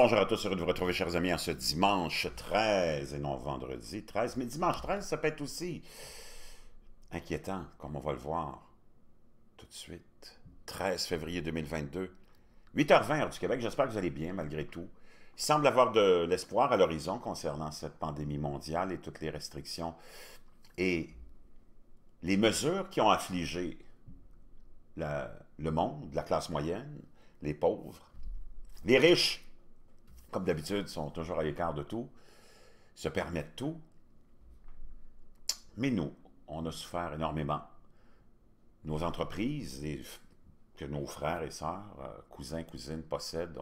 Bonjour à tous, heureux de vous retrouver, chers amis, en ce dimanche 13, et non vendredi 13, mais dimanche 13, ça peut être aussi inquiétant, comme on va le voir tout de suite. 13 février 2022, 8h20 heure du Québec, j'espère que vous allez bien malgré tout. Il semble avoir de l'espoir à l'horizon concernant cette pandémie mondiale et toutes les restrictions et les mesures qui ont affligé le monde, la classe moyenne, les pauvres, les riches, comme d'habitude, sont toujours à l'écart de tout, se permettent tout. Mais nous, on a souffert énormément. Nos entreprises que nos frères et sœurs, euh, cousins, cousines possèdent,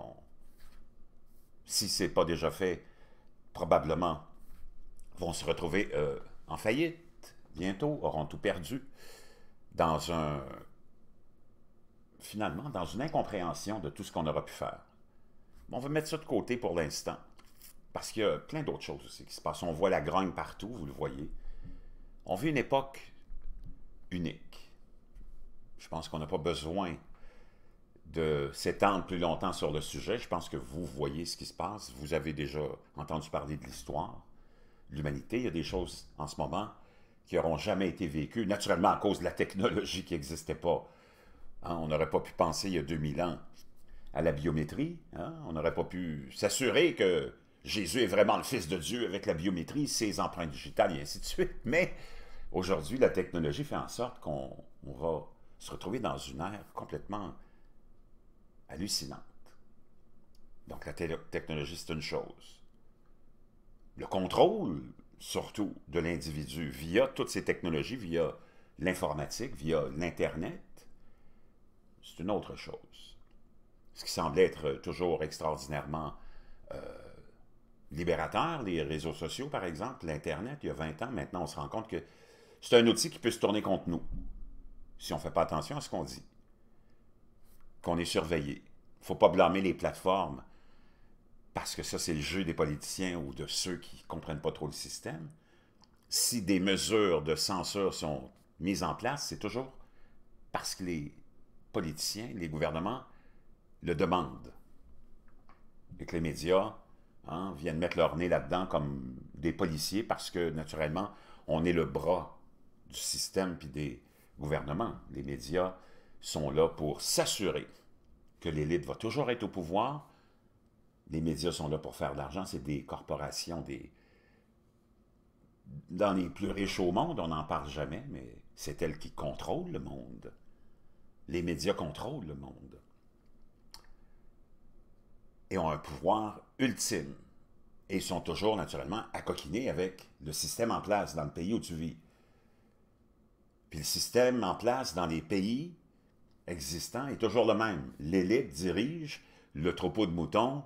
si ce n'est pas déjà fait, probablement vont se retrouver euh, en faillite bientôt, auront tout perdu dans un finalement dans une incompréhension de tout ce qu'on aura pu faire. On va mettre ça de côté pour l'instant, parce qu'il y a plein d'autres choses aussi qui se passent. On voit la grogne partout, vous le voyez. On vit une époque unique. Je pense qu'on n'a pas besoin de s'étendre plus longtemps sur le sujet. Je pense que vous voyez ce qui se passe. Vous avez déjà entendu parler de l'histoire, de l'humanité. Il y a des choses en ce moment qui n'auront jamais été vécues, naturellement à cause de la technologie qui n'existait pas Hein, on n'aurait pas pu penser il y a 2000 ans à la biométrie. Hein. On n'aurait pas pu s'assurer que Jésus est vraiment le Fils de Dieu avec la biométrie, ses empreintes digitales et ainsi de suite. Mais aujourd'hui, la technologie fait en sorte qu'on va se retrouver dans une ère complètement hallucinante. Donc la technologie, c'est une chose. Le contrôle, surtout, de l'individu via toutes ces technologies, via l'informatique, via l'Internet, c'est une autre chose. Ce qui semblait être toujours extraordinairement euh, libérateur, les réseaux sociaux, par exemple, l'Internet, il y a 20 ans, maintenant on se rend compte que c'est un outil qui peut se tourner contre nous, si on ne fait pas attention à ce qu'on dit, qu'on est surveillé. Il ne faut pas blâmer les plateformes, parce que ça, c'est le jeu des politiciens ou de ceux qui ne comprennent pas trop le système. Si des mesures de censure sont mises en place, c'est toujours parce que les politiciens, les gouvernements le demandent. Et que les médias hein, viennent mettre leur nez là-dedans comme des policiers parce que, naturellement, on est le bras du système puis des gouvernements. Les médias sont là pour s'assurer que l'élite va toujours être au pouvoir. Les médias sont là pour faire de l'argent. C'est des corporations, des... Dans les plus riches au monde, on n'en parle jamais, mais c'est elles qui contrôlent le monde les médias contrôlent le monde et ont un pouvoir ultime. Et ils sont toujours, naturellement, accoquinés avec le système en place dans le pays où tu vis. Puis le système en place dans les pays existants est toujours le même. L'élite dirige, le troupeau de moutons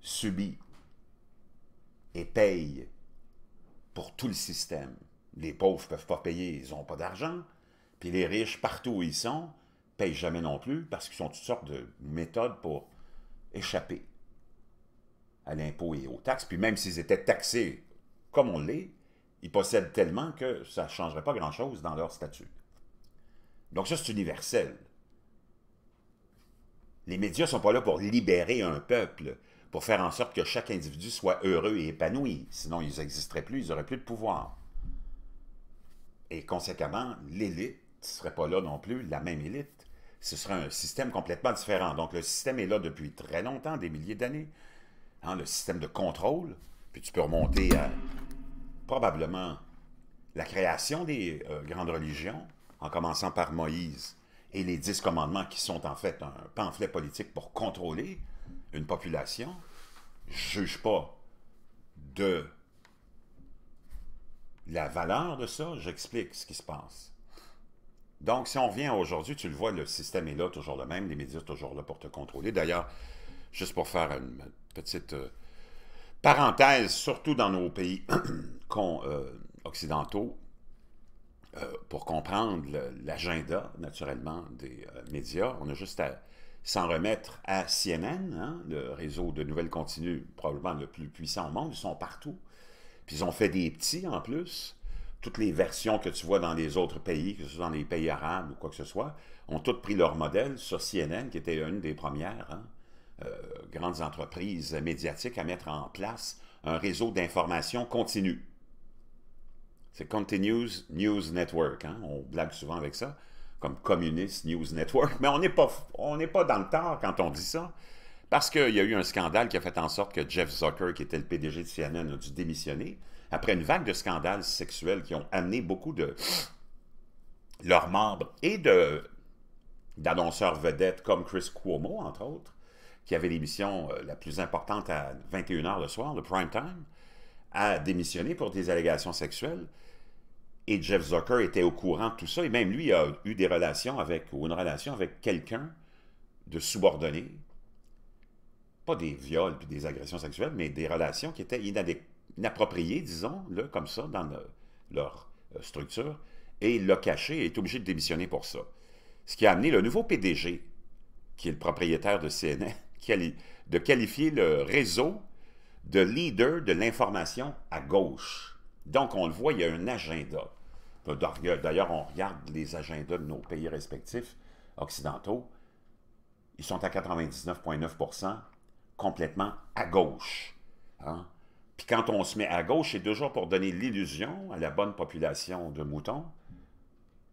subit et paye pour tout le système. Les pauvres ne peuvent pas payer, ils n'ont pas d'argent. Puis les riches, partout où ils sont, payent jamais non plus parce qu'ils ont toutes sortes de méthodes pour échapper à l'impôt et aux taxes. Puis même s'ils étaient taxés comme on l'est, ils possèdent tellement que ça ne changerait pas grand-chose dans leur statut. Donc ça, c'est universel. Les médias ne sont pas là pour libérer un peuple, pour faire en sorte que chaque individu soit heureux et épanoui. Sinon, ils n'existeraient plus, ils n'auraient plus de pouvoir. Et conséquemment, l'élite ne serait pas là non plus la même élite. Ce serait un système complètement différent. Donc, le système est là depuis très longtemps, des milliers d'années. Hein, le système de contrôle. Puis tu peux remonter à probablement la création des euh, grandes religions, en commençant par Moïse et les dix commandements qui sont en fait un pamphlet politique pour contrôler une population. Je ne juge pas de la valeur de ça, j'explique ce qui se passe. Donc, si on revient aujourd'hui, tu le vois, le système est là, toujours le même, les médias toujours là pour te contrôler. D'ailleurs, juste pour faire une petite euh, parenthèse, surtout dans nos pays euh, occidentaux, euh, pour comprendre l'agenda, naturellement, des médias, on a juste à s'en remettre à CNN, hein, le réseau de nouvelles continues probablement le plus puissant au monde. Ils sont partout. Puis ils ont fait des petits en plus toutes les versions que tu vois dans les autres pays, que ce soit dans les pays arabes ou quoi que ce soit, ont toutes pris leur modèle sur CNN, qui était une des premières, hein, grandes entreprises médiatiques à mettre en place un réseau d'information continue. C'est Continuous News Network. Hein? On blague souvent avec ça, comme Communist News Network. Mais on n'est pas, pas dans le tort quand on dit ça. Parce qu'il y a eu un scandale qui a fait en sorte que Jeff Zucker, qui était le PDG de CNN, a dû démissionner après une vague de scandales sexuels qui ont amené beaucoup de leurs membres et d'annonceurs vedettes comme Chris Cuomo, entre autres, qui avait l'émission euh, la plus importante à 21h le soir, le prime time, a démissionné pour des allégations sexuelles. Et Jeff Zucker était au courant de tout ça. Et même lui a eu des relations avec, ou une relation avec quelqu'un de subordonné. Pas des viols puis des agressions sexuelles, mais des relations qui étaient inappropriées, disons, là, comme ça, dans leur euh, structure. Et il l'a caché et est obligé de démissionner pour ça. Ce qui a amené le nouveau PDG, qui est le propriétaire de CNN, de qualifier le réseau de leader de l'information à gauche. Donc, on le voit, il y a un agenda. D'ailleurs, on regarde les agendas de nos pays respectifs occidentaux. Ils sont à 99,9% complètement à gauche. Hein. Puis quand on se met à gauche, c'est toujours pour donner l'illusion à la bonne population de moutons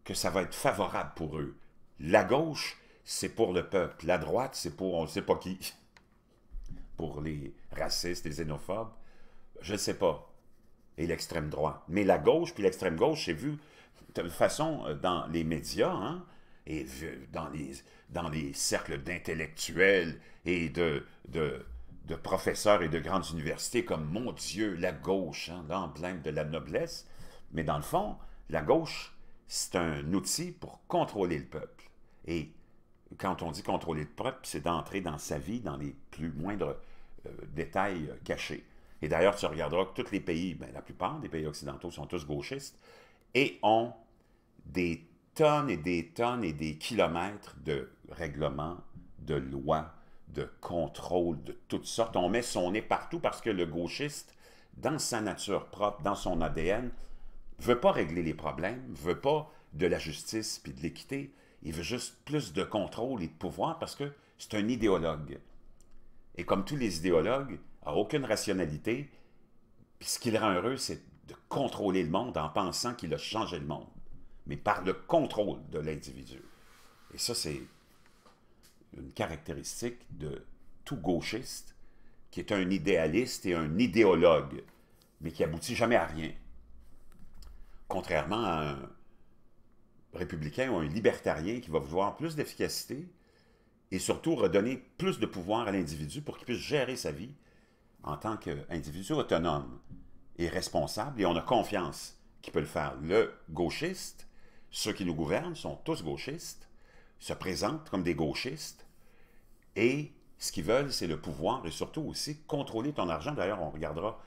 que ça va être favorable pour eux. La gauche, c'est pour le peuple. La droite, c'est pour on ne sait pas qui. Pour les racistes, les xénophobes. Je ne sais pas. Et l'extrême droite. Mais la gauche, puis l'extrême gauche, c'est vu de façon euh, dans les médias, hein, et dans les, dans les cercles d'intellectuels et de, de, de, professeurs et de grandes universités comme, mon Dieu, la gauche, hein, l'emblème de la noblesse. Mais dans le fond, la gauche, c'est un outil pour contrôler le peuple. Et quand on dit contrôler le peuple, c'est d'entrer dans sa vie dans les plus moindres euh, détails euh, cachés. Et d'ailleurs, tu regarderas que tous les pays, ben, la plupart des pays occidentaux sont tous gauchistes et ont des tonnes et des tonnes et des kilomètres de règlements, de lois, de contrôles de toutes sortes. On met son nez partout parce que le gauchiste, dans sa nature propre, dans son ADN, veut pas régler les problèmes, veut pas de la justice puis de l'équité, il veut juste plus de contrôle et de pouvoir parce que c'est un idéologue. Et comme tous les idéologues, n'a aucune rationalité. Puis ce qui le rend heureux, c'est de contrôler le monde en pensant qu'il a changé le monde, mais par le contrôle de l'individu. Et ça, c'est une caractéristique de tout gauchiste qui est un idéaliste et un idéologue, mais qui aboutit jamais à rien. Contrairement à un républicain ou un libertarien qui va vouloir plus d'efficacité et surtout redonner plus de pouvoir à l'individu pour qu'il puisse gérer sa vie en tant qu'individu autonome et responsable, et on a confiance qu'il peut le faire. Le gauchiste, ceux qui nous gouvernent sont tous gauchistes, se présentent comme des gauchistes, et ce qu'ils veulent, c'est le pouvoir et surtout aussi contrôler ton argent. D'ailleurs, on regardera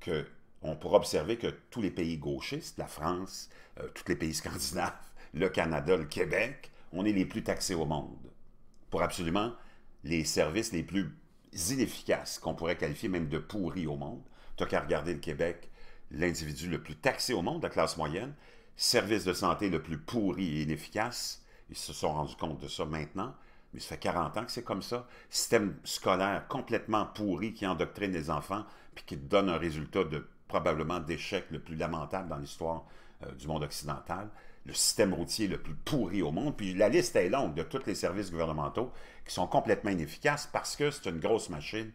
que on pourra observer que tous les pays gauchistes, la France, euh, tous les pays scandinaves, le Canada, le Québec, on est les plus taxés au monde pour absolument les services les plus inefficaces, qu'on pourrait qualifier même de pourris au monde. Tu n'as qu'à regarder le Québec, l'individu le plus taxé au monde, la classe moyenne, service de santé le plus pourri et inefficace. Ils se sont rendus compte de ça maintenant, mais ça fait 40 ans que c'est comme ça. Système scolaire complètement pourri qui endoctrine les enfants, puis qui donne un résultat de probablement d'échec le plus lamentable dans l'histoire euh, du monde occidental le système routier le plus pourri au monde. Puis la liste est longue de tous les services gouvernementaux qui sont complètement inefficaces parce que c'est une grosse machine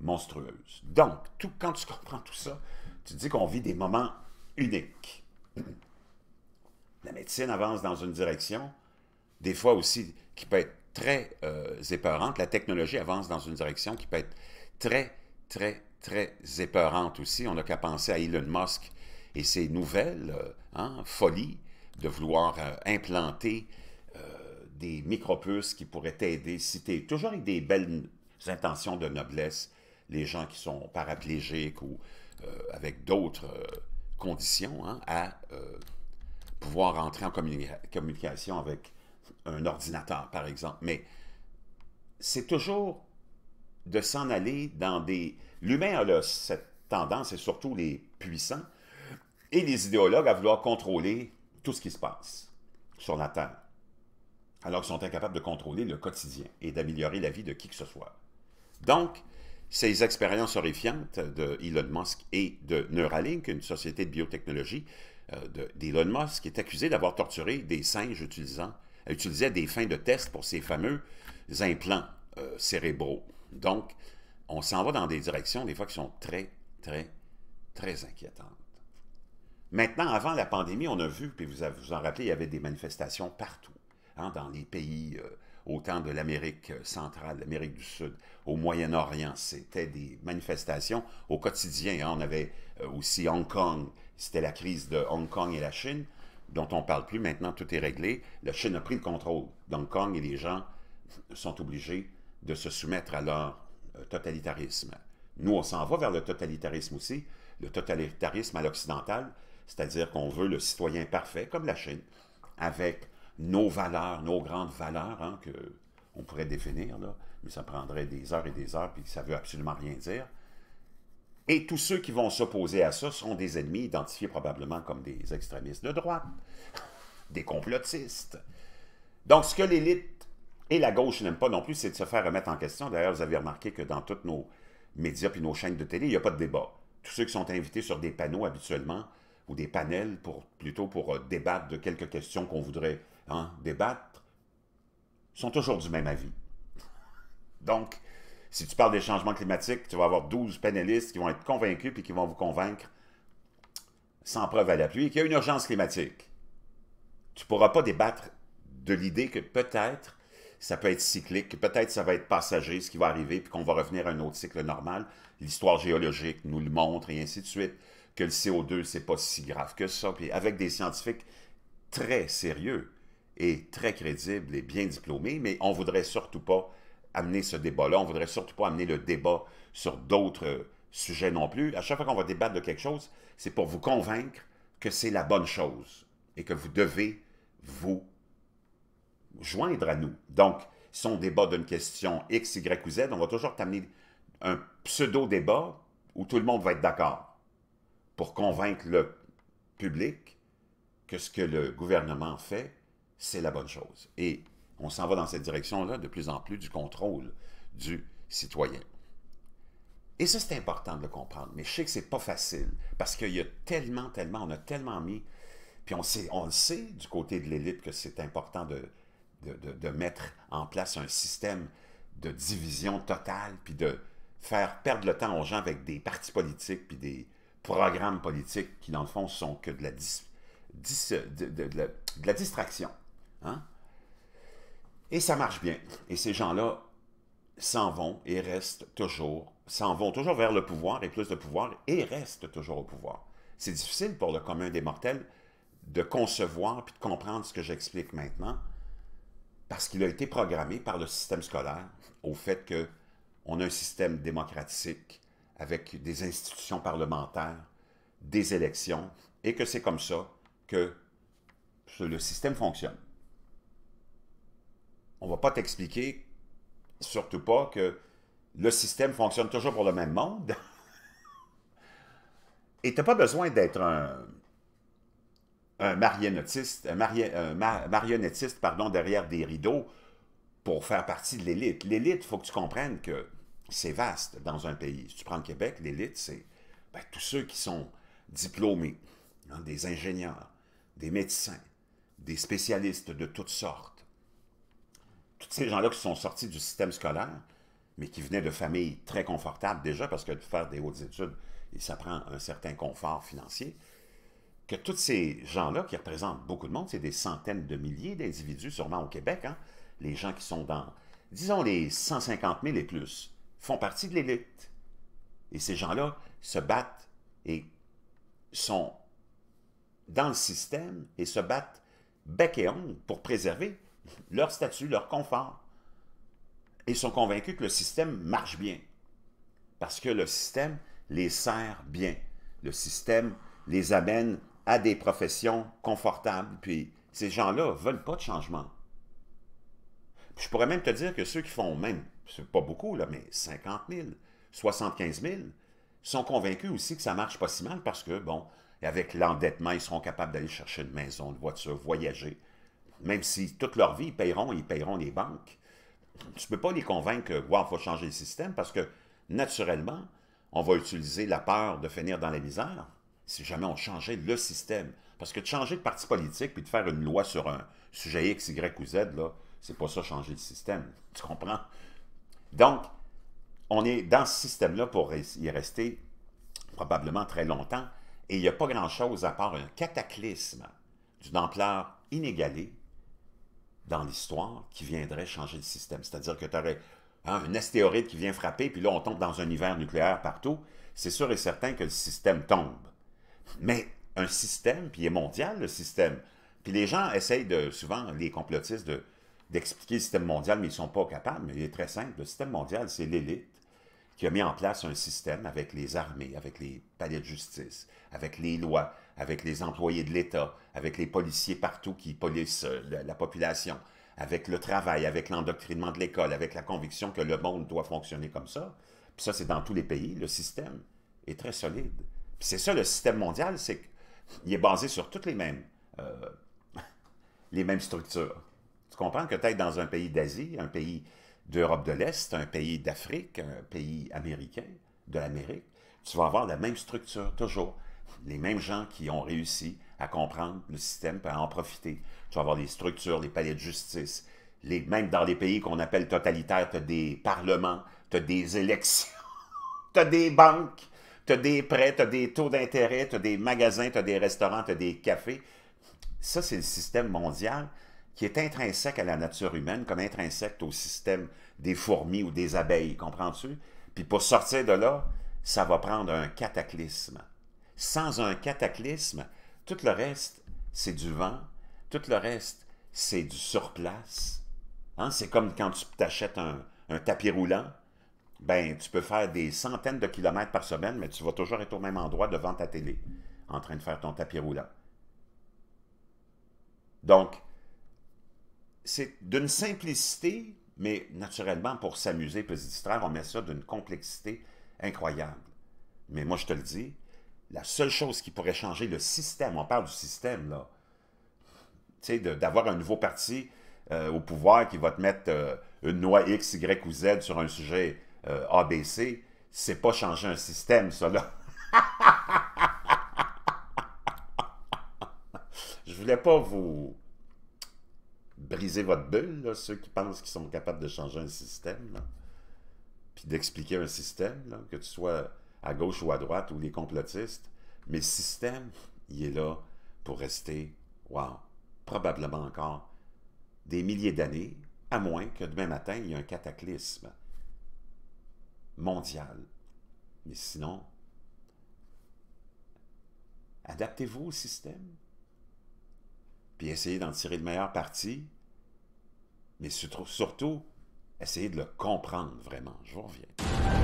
monstrueuse. Donc, tout, quand tu comprends tout ça, tu te dis qu'on vit des moments uniques. La médecine avance dans une direction, des fois aussi qui peut être très euh, épeurante. La technologie avance dans une direction qui peut être très, très, très épeurante aussi. On n'a qu'à penser à Elon Musk et ses nouvelles euh, hein, folies de vouloir euh, implanter euh, des micropuces qui pourraient t'aider si tu toujours avec des belles intentions de noblesse, les gens qui sont paraplégiques ou euh, avec d'autres conditions, hein, à pouvoir entrer en communication avec un ordinateur, par exemple. Mais c'est toujours de s'en aller dans des... L'humain a cette tendance, et surtout les puissants, et les idéologues, à vouloir contrôler tout ce qui se passe sur la Terre, alors qu'ils sont incapables de contrôler le quotidien et d'améliorer la vie de qui que ce soit. Donc, ces expériences horrifiantes de Elon Musk et de Neuralink, une société de biotechnologie euh, d'Elon Musk, qui est accusé d'avoir torturé des singes utilisant, utilisait des fins de test pour ces fameux implants euh, cérébraux. Donc, on s'en va dans des directions, des fois, qui sont très, très, très inquiétantes. Maintenant, avant la pandémie, on a vu, puis vous vous en rappelez, il y avait des manifestations partout, hein, dans les pays, euh, autant de l'Amérique centrale, l'Amérique du Sud, au Moyen-Orient. C'était des manifestations au quotidien. Hein. On avait euh, aussi Hong Kong, c'était la crise de Hong Kong et la Chine, dont on ne parle plus. Maintenant, tout est réglé. La Chine a pris le contrôle d'Hong Kong et les gens sont obligés de se soumettre à leur euh, totalitarisme. Nous, on s'en va vers le totalitarisme aussi, le totalitarisme à l'occidental, c'est-à-dire qu'on veut le citoyen parfait, comme la Chine, avec nos valeurs, nos grandes valeurs, hein, que on pourrait définir, là, mais ça prendrait des heures et des heures, puis ça ne veut absolument rien dire. Et tous ceux qui vont s'opposer à ça sont des ennemis identifiés probablement comme des extrémistes de droite, des complotistes. Donc, ce que l'élite et la gauche n'aiment pas non plus, c'est de se faire remettre en question. D'ailleurs, vous avez remarqué que dans tous nos médias et nos chaînes de télé, il n'y a pas de débat. Tous ceux qui sont invités sur des panneaux habituellement, ou des panels, pour, plutôt pour euh, débattre de quelques questions qu'on voudrait hein, débattre, sont toujours du même avis. Donc, si tu parles des changements climatiques, tu vas avoir 12 panélistes qui vont être convaincus puis qui vont vous convaincre, sans preuve à l'appui, qu'il y a une urgence climatique. Tu ne pourras pas débattre de l'idée que peut-être ça peut être cyclique, que peut-être ça va être passager, ce qui va arriver, puis qu'on va revenir à un autre cycle normal. L'histoire géologique nous le montre, et ainsi de suite, que le CO2, c'est pas si grave que ça. Puis avec des scientifiques très sérieux et très crédibles et bien diplômés, mais on voudrait surtout pas amener ce débat-là. On voudrait surtout pas amener le débat sur d'autres sujets non plus. À chaque fois qu'on va débattre de quelque chose, c'est pour vous convaincre que c'est la bonne chose et que vous devez vous joindre à nous. Donc, si on débat d'une question X, Y ou Z, on va toujours t'amener un pseudo-débat où tout le monde va être d'accord pour convaincre le public que ce que le gouvernement fait, c'est la bonne chose. Et on s'en va dans cette direction-là de plus en plus du contrôle du citoyen. Et ça, c'est important de le comprendre. Mais je sais que c'est pas facile parce qu'il y a tellement, tellement, on a tellement mis, puis on, sait, on le sait du côté de l'élite que c'est important de, de, de, mettre en place un système de division totale, puis de faire perdre le temps aux gens avec des partis politiques, puis des programmes politiques qui, dans le fond, sont que de la, de, la distraction. Hein? Et ça marche bien. Et ces gens-là s'en vont et restent toujours, s'en vont toujours vers le pouvoir et plus de pouvoir et restent toujours au pouvoir. C'est difficile pour le commun des mortels de concevoir puis de comprendre ce que j'explique maintenant parce qu'il a été programmé par le système scolaire au fait que on a un système démocratique avec des institutions parlementaires, des élections, et que c'est comme ça que le système fonctionne. On va pas t'expliquer, surtout pas, que le système fonctionne toujours pour le même monde. Et tu n'as pas besoin d'être un, un marionnettiste, marionnettiste pardon, derrière des rideaux pour faire partie de l'élite. L'élite, il faut que tu comprennes que c'est vaste dans un pays. Si tu prends le Québec, l'élite, c'est ben, tous ceux qui sont diplômés, hein, des ingénieurs, des médecins, des spécialistes de toutes sortes, tous ces gens-là qui sont sortis du système scolaire, mais qui venaient de familles très confortables déjà, parce que de faire des hautes études, ça prend un certain confort financier, que tous ces gens-là, qui représentent beaucoup de monde, c'est des centaines de milliers d'individus, sûrement au Québec, hein, les gens qui sont dans, disons, les 150 000 et plus, font partie de l'élite. Et ces gens-là se battent et sont dans le système et se battent bec et ongle pour préserver leur statut, leur confort. Et sont convaincus que le système marche bien. Parce que le système les sert bien. Le système les amène à des professions confortables. Puis ces gens-là ne veulent pas de changement. je pourrais même te dire que ceux qui font même, c'est pas beaucoup, là, mais 50 000, 75 000, sont convaincus aussi que ça marche pas si mal parce que, bon, avec l'endettement, ils seront capables d'aller chercher une maison, une voiture, voyager même si toute leur vie, ils paieront, ils paieront les banques. tu ne peux pas les convaincre que, wow, faut changer le système parce que, naturellement, on va utiliser la peur de finir dans la misère si jamais on changeait le système. Parce que de changer de parti politique puis de faire une loi sur un sujet X, Y ou Z, là, c'est pas ça changer le système. Tu comprends? Donc, on est dans ce système-là pour y rester probablement très longtemps. Et il n'y a pas grand-chose à part un cataclysme d'une ampleur inégalée dans l'histoire qui viendrait changer le système. C'est-à-dire que tu aurais hein, un astéroïde qui vient frapper, puis là, on tombe dans un hiver nucléaire partout. C'est sûr et certain que le système tombe. Mais un système, puis il est mondial, le système. Puis les gens essayent de, souvent, les complotistes, d'expliquer le système mondial, mais ils ne sont pas capables. Mais il est très simple. Le système mondial, c'est l'élite qui a mis en place un système avec les armées, avec les palais de justice, avec les lois, avec les employés de l'État, avec les policiers partout qui policent euh, la, population, avec le travail, avec l'endoctrinement de l'école, avec la conviction que le monde doit fonctionner comme ça. Puis ça, c'est dans tous les pays. Le système est très solide. Puis c'est ça, le système mondial, c'est qu'il est basé sur toutes les mêmes, euh, les mêmes structures. Tu comprends? Que es dans un pays d'Asie, un pays d'Europe de l'Est, un pays d'Afrique, un pays américain, de l'Amérique, tu vas avoir la même structure, toujours. Les mêmes gens qui ont réussi à comprendre le système et à en profiter. Tu vas avoir les structures, les palais de justice. Les, même dans les pays qu'on appelle totalitaires, tu as des parlements, tu as des élections, tu as des banques, tu as des prêts, tu as des taux d'intérêt, tu as des magasins, tu as des restaurants, tu as des cafés. Ça, c'est le système mondial qui est intrinsèque à la nature humaine, comme intrinsèque au système des fourmis ou des abeilles, comprends-tu? Puis pour sortir de là, ça va prendre un cataclysme. Sans un cataclysme, tout le reste, c'est du vent, tout le reste, c'est du surplace. Hein? C'est comme quand tu t'achètes un, tapis roulant, ben, tu peux faire des centaines de kilomètres par semaine, mais tu vas toujours être au même endroit devant ta télé, en train de faire ton tapis roulant. Donc, c'est d'une simplicité, mais naturellement, pour s'amuser, pour se distraire, on met ça d'une complexité incroyable. Mais moi, je te le dis, la seule chose qui pourrait changer le système, on parle du système, là, tu sais, d'avoir un nouveau parti euh, au pouvoir qui va te mettre euh, une loi X, Y ou Z sur un sujet euh, ABC, c'est pas changer un système, ça, là. je voulais pas vous briser votre bulle, ceux qui pensent qu'ils sont capables de changer un système, puis d'expliquer un système, que tu sois à gauche ou à droite, ou les complotistes. Mais le système, il est là pour rester, wow, probablement encore des milliers d'années, à moins que demain matin, il y ait un cataclysme mondial. Mais sinon, adaptez-vous au système puis essayez d'en tirer le meilleur parti, mais surtout, essayez de le comprendre vraiment. Je vous reviens.